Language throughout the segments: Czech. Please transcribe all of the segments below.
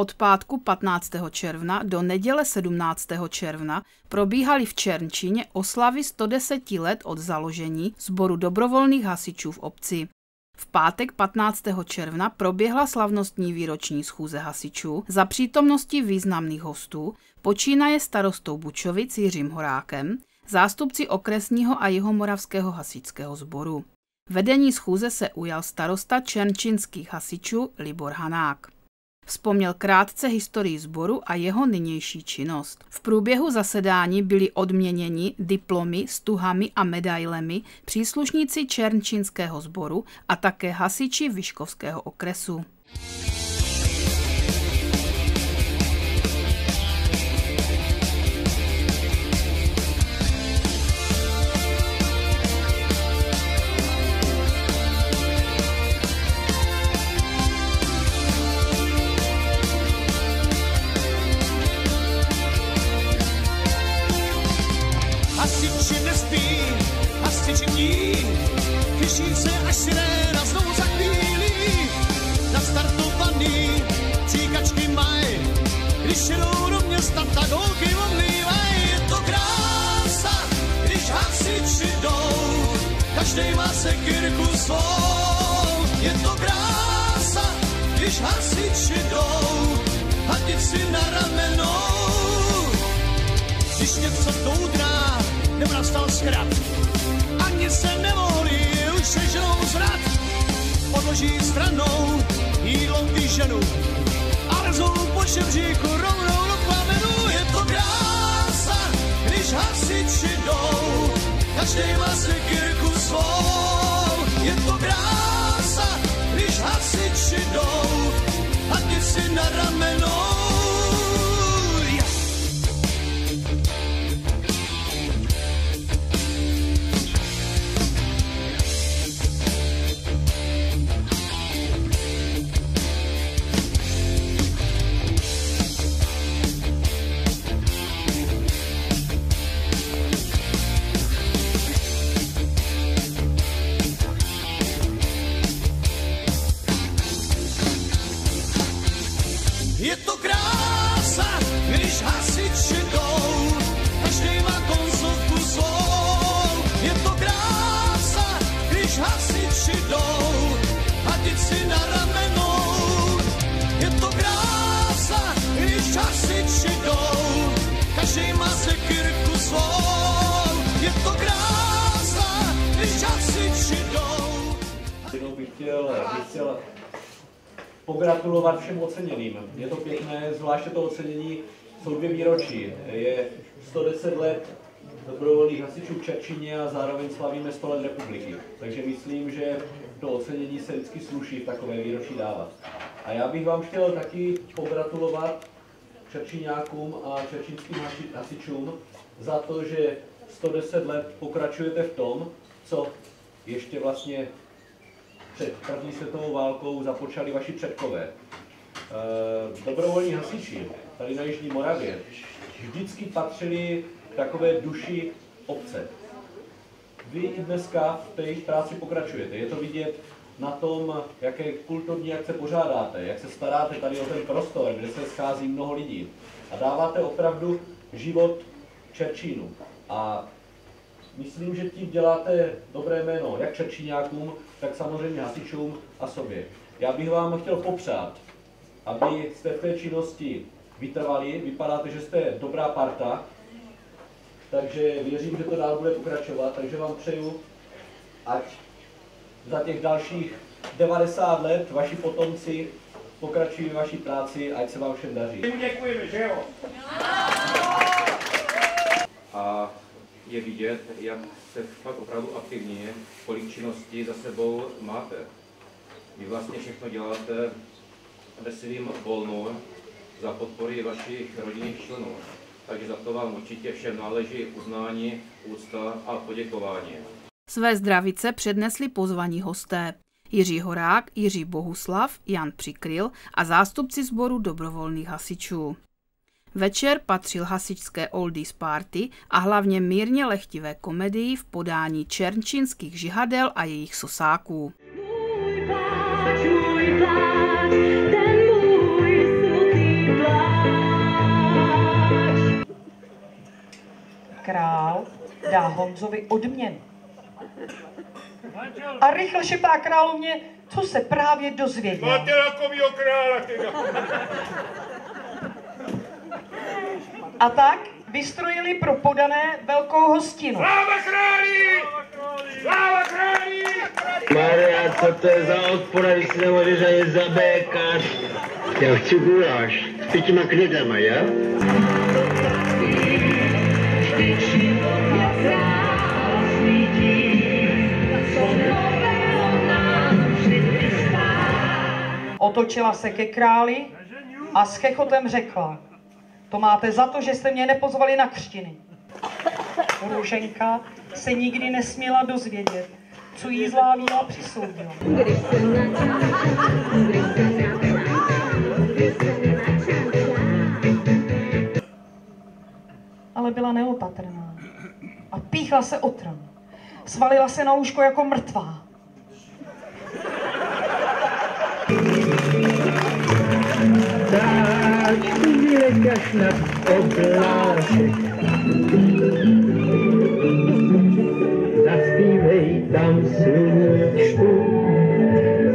Od pátku 15. června do neděle 17. června probíhaly v Černčině oslavy 110 let od založení sboru dobrovolných hasičů v obci. V pátek 15. června proběhla slavnostní výroční schůze hasičů za přítomnosti významných hostů, počínaje starostou Bučovic Jiřím Horákem, zástupci okresního a jihomoravského hasičského sboru. Vedení schůze se ujal starosta černčinských hasičů Libor Hanák. Vzpomněl krátce historii sboru a jeho nynější činnost. V průběhu zasedání byli odměněni diplomy, stuhami a medailemi příslušníci Černčinského sboru a také hasiči Vyškovského okresu. Svou. Je to krása, když hasiči jdou, hadit si na ramenou. Když něco doudrá, nebo nastal zkrat, ani se nemohli seženou zrad, odloží stranou jídlo ženu a rezou po ševříku rovnou do plamenu. Je to krása, když hasiči jdou, každý má si kirku svou. Je to krása, když hasiči jdou, a ty si na ramenou. pogratulovat všem oceněným. Je to pěkné, zvláště to ocenění jsou dvě výročí. Je 110 let dobrovolných hasičů v Čerčině a zároveň slavíme 100 let republiky. Takže myslím, že to ocenění se vždycky sluší v takové výročí dávat. A já bych vám chtěl taky pogratulovat Čerčiňákům a čerčínským hasičům za to, že 110 let pokračujete v tom, co ještě vlastně před první světovou válkou započali vaši předkové. Eh, dobrovolní hasiči tady na Jižní Moravě vždycky patřili takové duši obce. Vy i dneska v té jejich práci pokračujete. Je to vidět na tom, jaké kulturní akce pořádáte, jak se staráte tady o ten prostor, kde se schází mnoho lidí. A dáváte opravdu život Čerčínu. A myslím, že tím děláte dobré jméno jak Čerčíňákům, tak samozřejmě hasičům a sobě. Já bych vám chtěl popřát, aby jste v té činnosti vytrvali. Vypadáte, že jste dobrá parta, takže věřím, že to dál bude pokračovat, takže vám přeju, ať za těch dalších 90 let vaši potomci pokračují v vaší práci, ať se vám všem daří. Děkujeme, že jo? A je vidět, jak se fakt opravdu aktivně, kolik činností za sebou máte. Vy vlastně všechno děláte ve svým volnu za podpory vašich rodinných členů. Takže za to vám určitě všem náleží uznání, úcta a poděkování. Své zdravice přednesli pozvaní hosté. Jiří Horák, Jiří Bohuslav, Jan Přikryl a zástupci sboru dobrovolných hasičů. Večer patřil hasičské oldies party a hlavně mírně lechtivé komedii v podání černčinských žihadel a jejich sosáků. Král dá Honzovi odměnu. A rychle šepá královně, co se právě dozvěděl. Máte lakomýho krála, teda. A tak vystrojili pro podané velkou hostinu. Sláva králi! Sláva králi! Maria, co to je za odpora, když si nemůžeš ani zabékat? Já chci guláš s pětima knedama, já? Otočila se ke králi a s chechotem řekla, to máte za to, že jste mě nepozvali na křtiny. Růženka se nikdy nesměla dozvědět, co jí zlá víla přisoudila. Ale byla neopatrná a píchla se o trn. Svalila se na lůžko jako mrtvá. Vylekaš na obláček. Zaspívej tam sluníčku,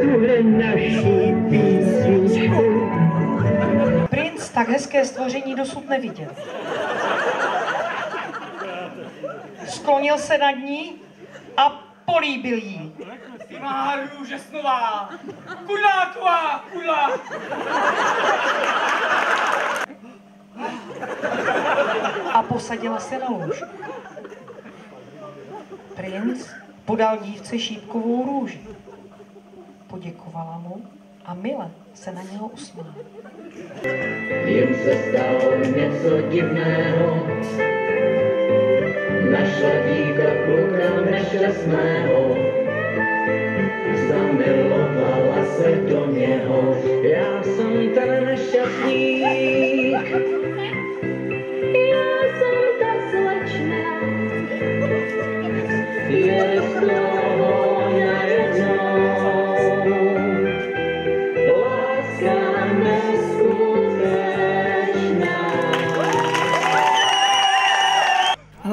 tuhle naší písničku. Princ tak hezké stvoření dosud neviděl. Sklonil se nad ní a políbil jí. Ty má růže snová, kuláková kula. A posadila se na lůžko. Princ podal dívce šípkovou růži. Poděkovala mu a mile se na něho usmála. Jim se stalo něco divného, našla dívka kluka nešťastného. Zamilovala se do něho, já jsem ten nešťastník.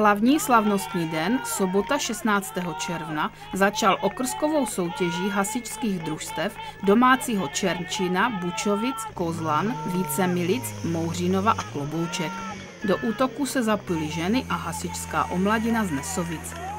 Hlavní slavnostní den, sobota 16. června, začal okrskovou soutěží hasičských družstev domácího Černčina, Bučovic, Kozlan, Vícemilic, Mouřínova a Klobouček. Do útoku se zapojily ženy a hasičská omladina z Nesovic.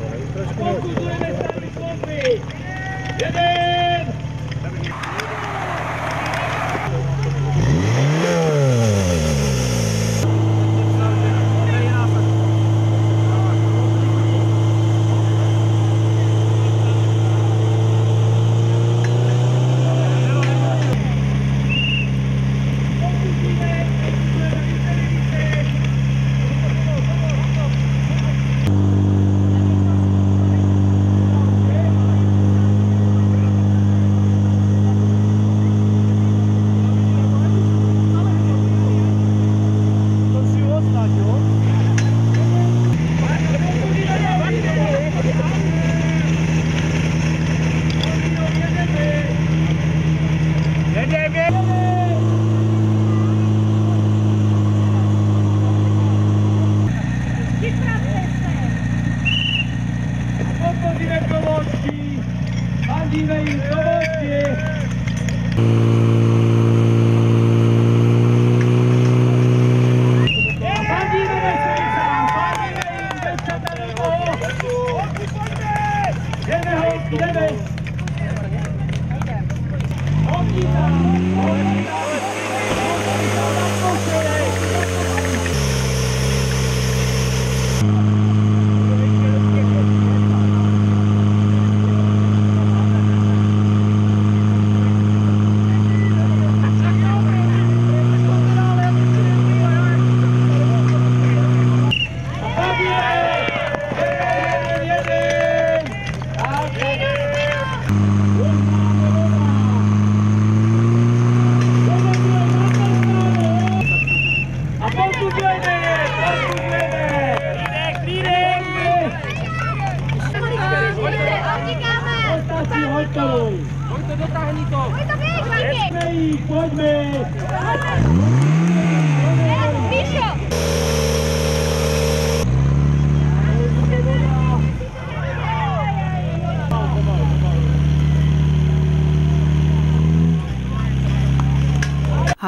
Tome, běž. Podpoříme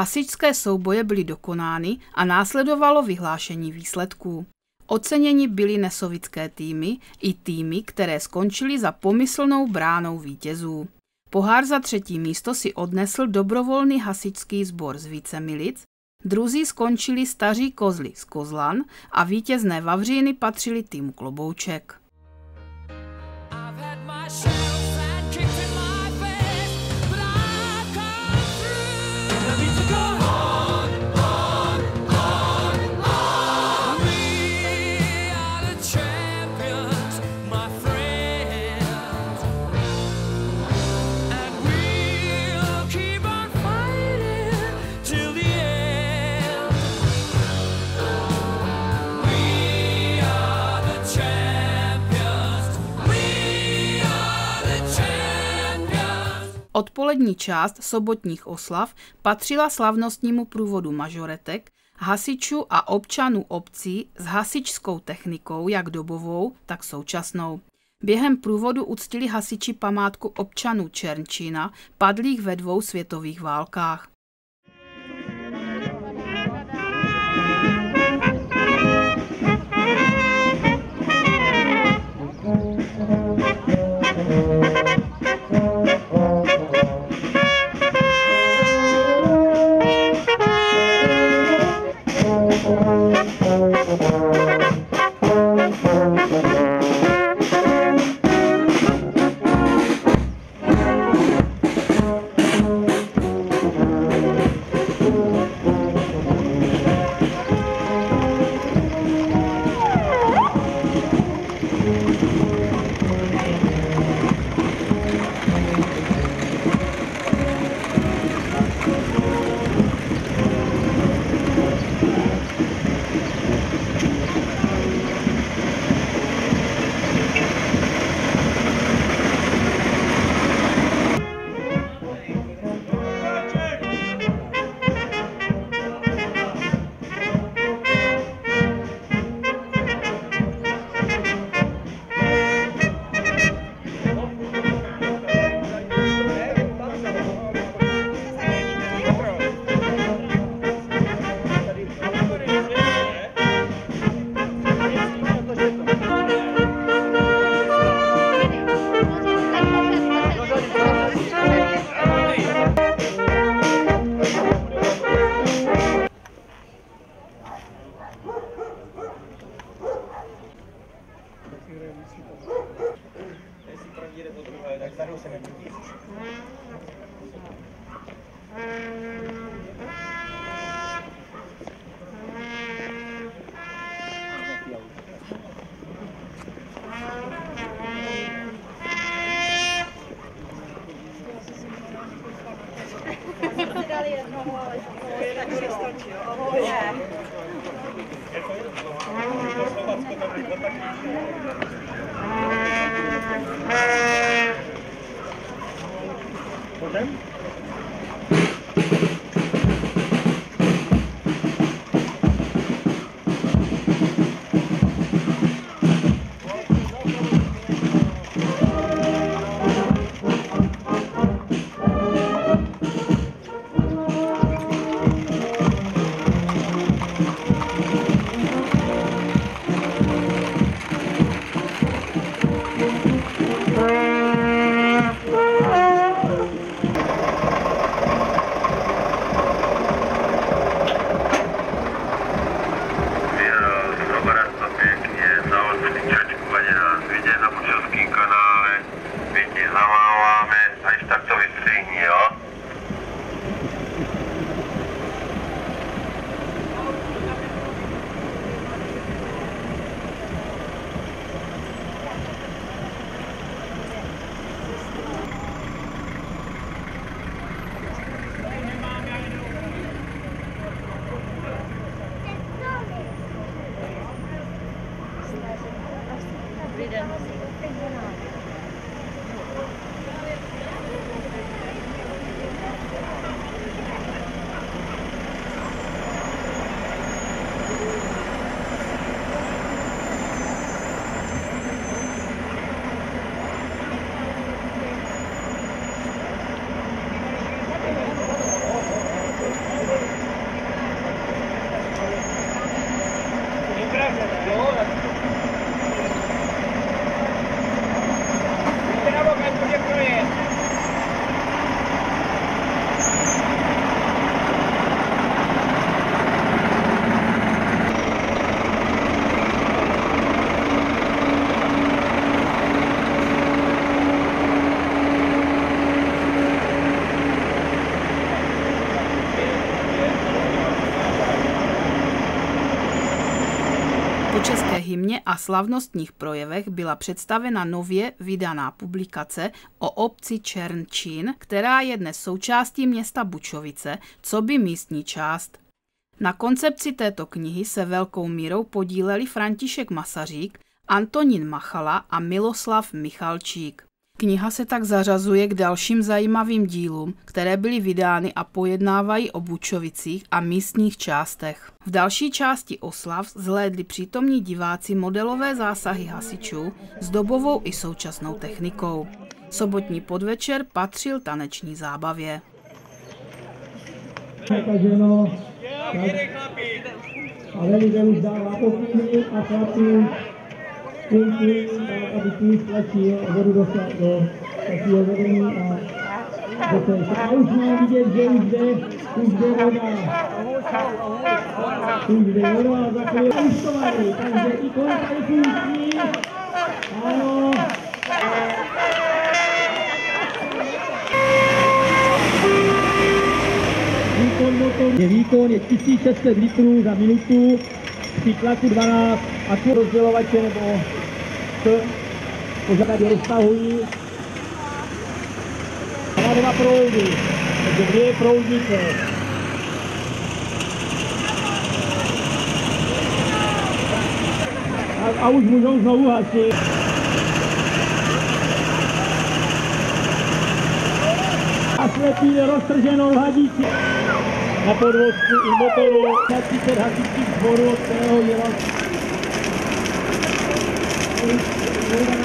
Hasičské souboje byly dokonány a následovalo vyhlášení výsledků. Oceněni byly nesovické týmy i týmy, které skončily za pomyslnou bránou vítězů. Pohár za třetí místo si odnesl dobrovolný hasičský sbor z více milic, druzí skončili staří kozly z Kozlan a vítězné Vavříny patřili týmu Klobouček. Odpolední část sobotních oslav patřila slavnostnímu průvodu mažoretek, hasičů a občanů obcí s hasičskou technikou jak dobovou, tak současnou. Během průvodu uctili hasiči památku občanů Černčína, padlých ve dvou světových válkách. For them? Po české hymně a slavnostních projevech byla představena nově vydaná publikace o obci Černčín, která je dnes součástí města Bučovice, co by místní část. Na koncepci této knihy se velkou mírou podíleli František Masařík, Antonín Machala a Miloslav Michalčík. Kniha se tak zařazuje k dalším zajímavým dílům, které byly vydány a pojednávají o Bučovicích a místních částech. V další části oslav zhlédli přítomní diváci modelové zásahy hasičů s dobovou i současnou technikou. Sobotní podvečer patřil taneční zábavě. velitel už dává pokyny a chlapů tak aby půjď tlačil vodu do, takového vedení a do té. A už mám vidět, že už jde, už jde voda. Už jde voda za chvíli uštovali, takže i kolikali funkční. Ano. Je výkon je 1600 litrů za minutu při tlaku 12 a tu rozdělovače nebo pořadě roztahují. Má dva proudy, dvě proudnice. A, a už můžou znovu hasit. A slepí roztrženou hadici na podvozku i motoru na 30 hasičských sborů, od kterého je roz... Výkon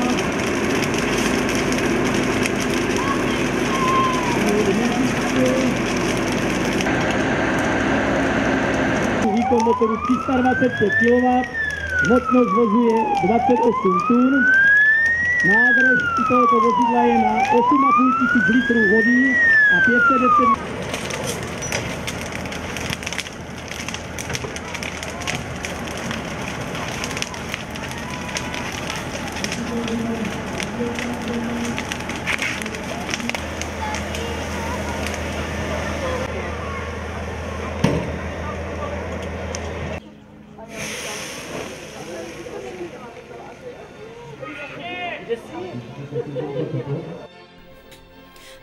motoru 325 kW, hmotnost vozu je 28 tun, nádrž tohoto vozidla je na 8,5 tisíc litrů vody a 510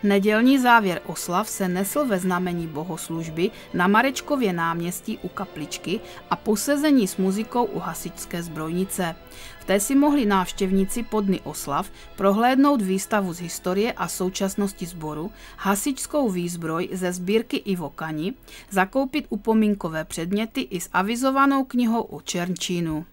Nedělní závěr oslav se nesl ve znamení bohoslužby na Marečkově náměstí u kapličky a posezení s muzikou u hasičské zbrojnice. V té si mohli návštěvníci po dny oslav prohlédnout výstavu z historie a současnosti sboru, hasičskou výzbroj ze sbírky Ivo Kani, zakoupit upomínkové předměty i s avizovanou knihou o Černčínu.